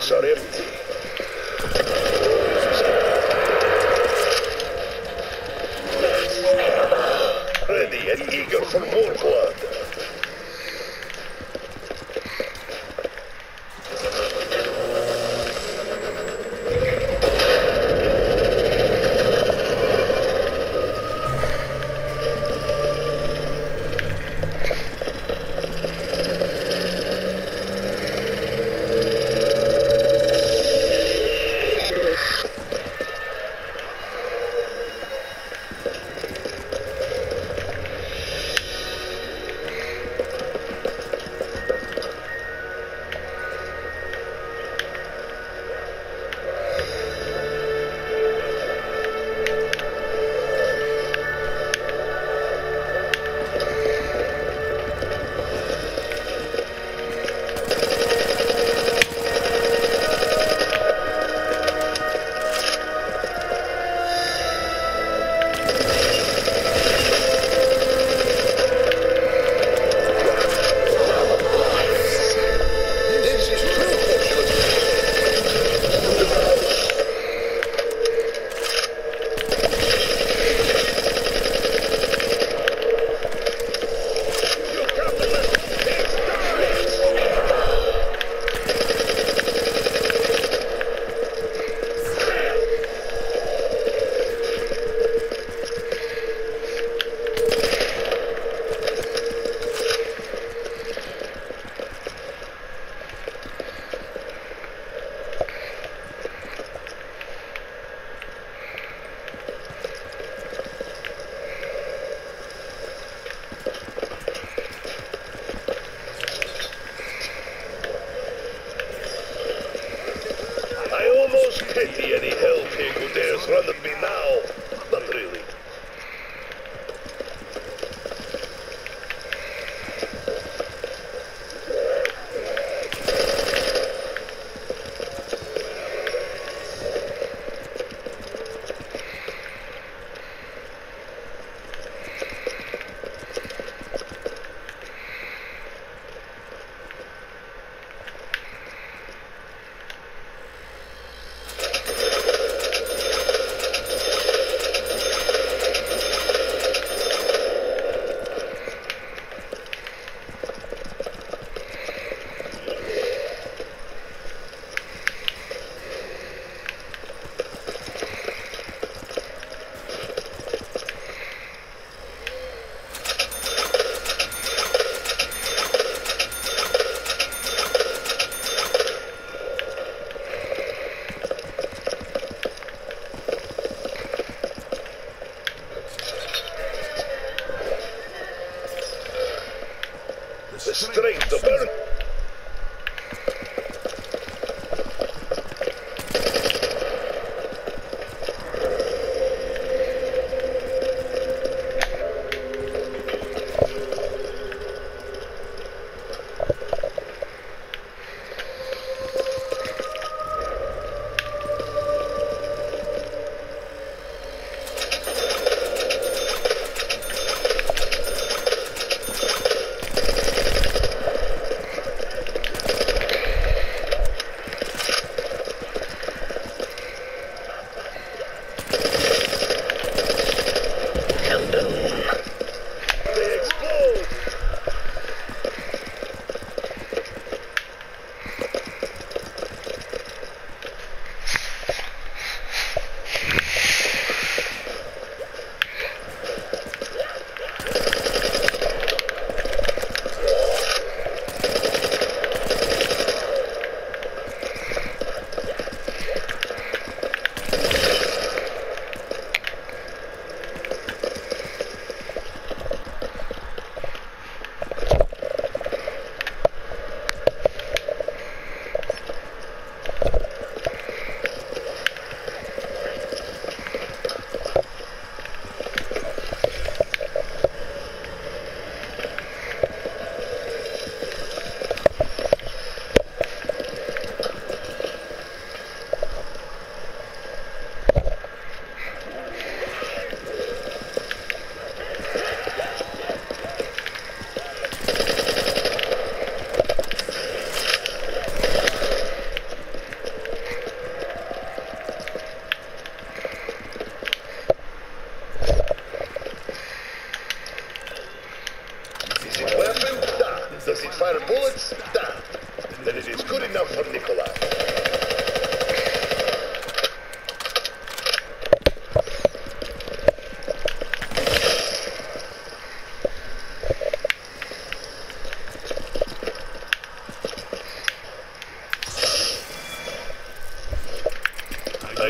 sorry.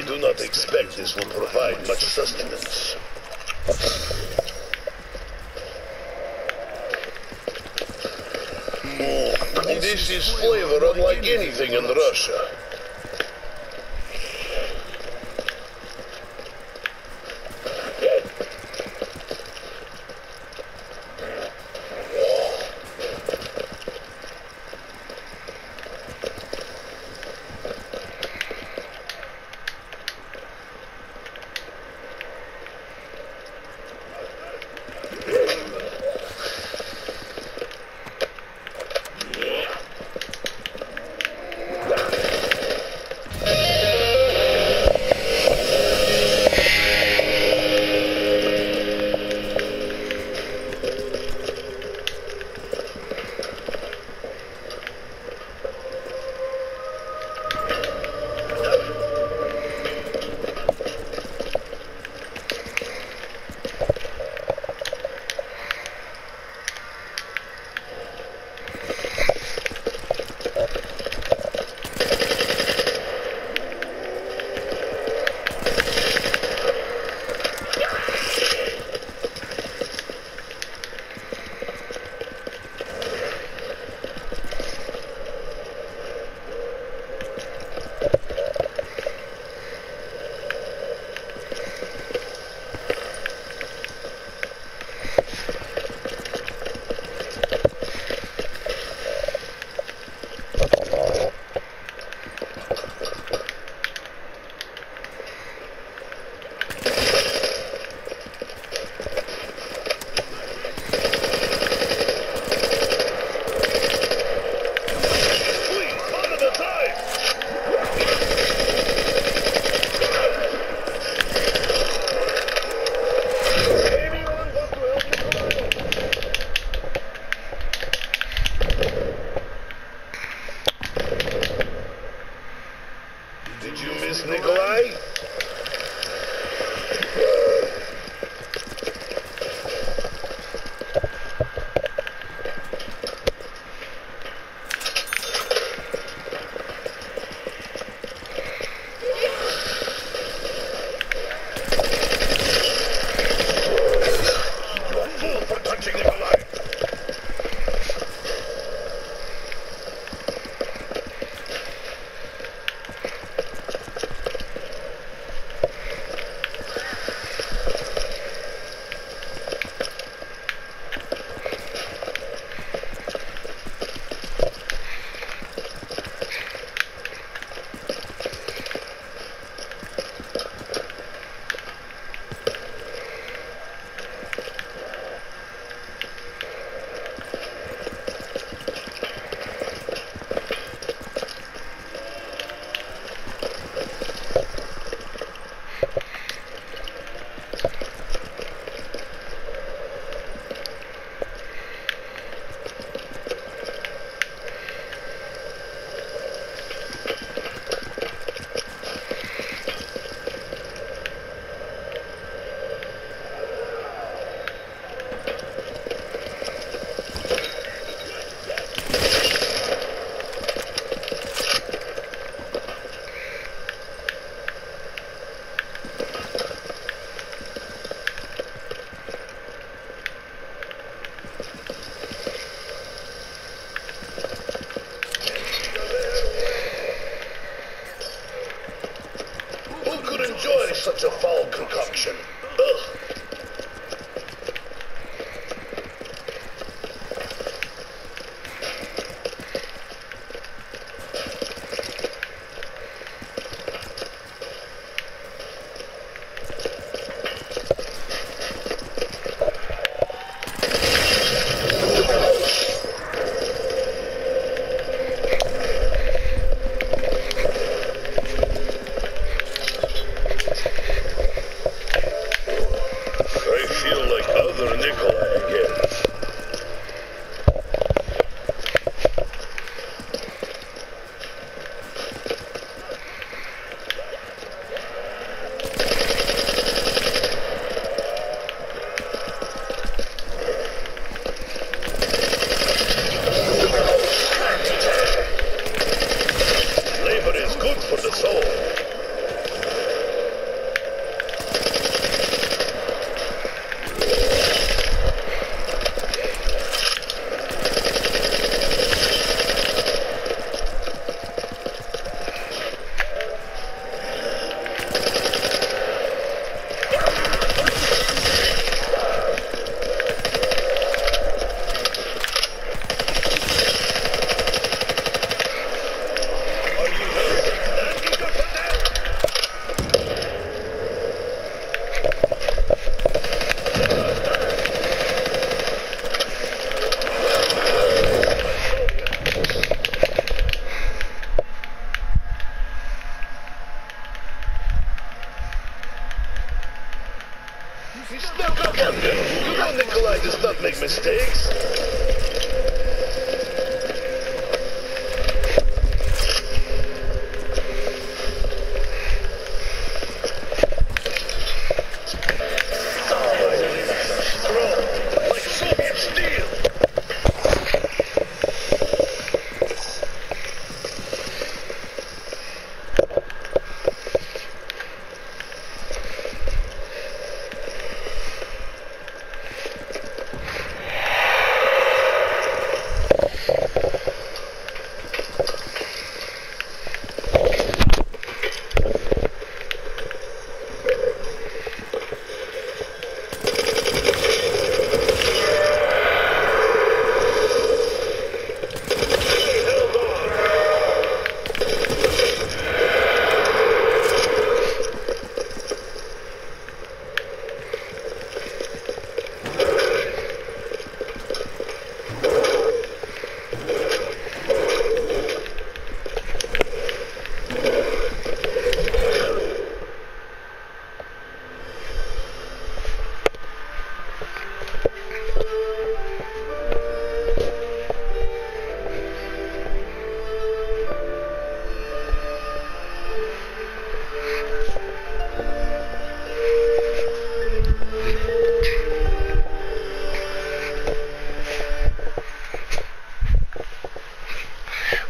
Do not expect this will provide much sustenance. This is flavor unlike anything in Russia.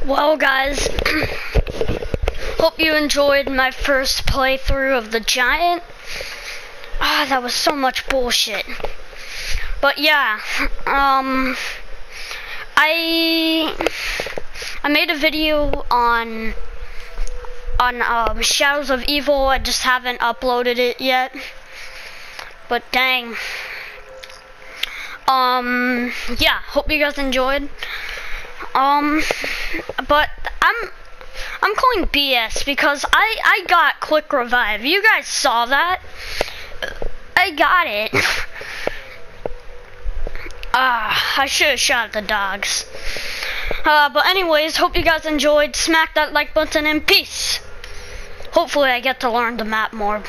Well, guys, hope you enjoyed my first playthrough of the Giant. Ah, that was so much bullshit. But yeah, um, I I made a video on on um, Shadows of Evil. I just haven't uploaded it yet. But dang. Um, yeah, hope you guys enjoyed. Um, but I'm I'm calling BS because I I got quick revive. You guys saw that? I got it. Ah, I should have shot the dogs. Uh, but anyways, hope you guys enjoyed. Smack that like button and peace. Hopefully I get to learn the map more.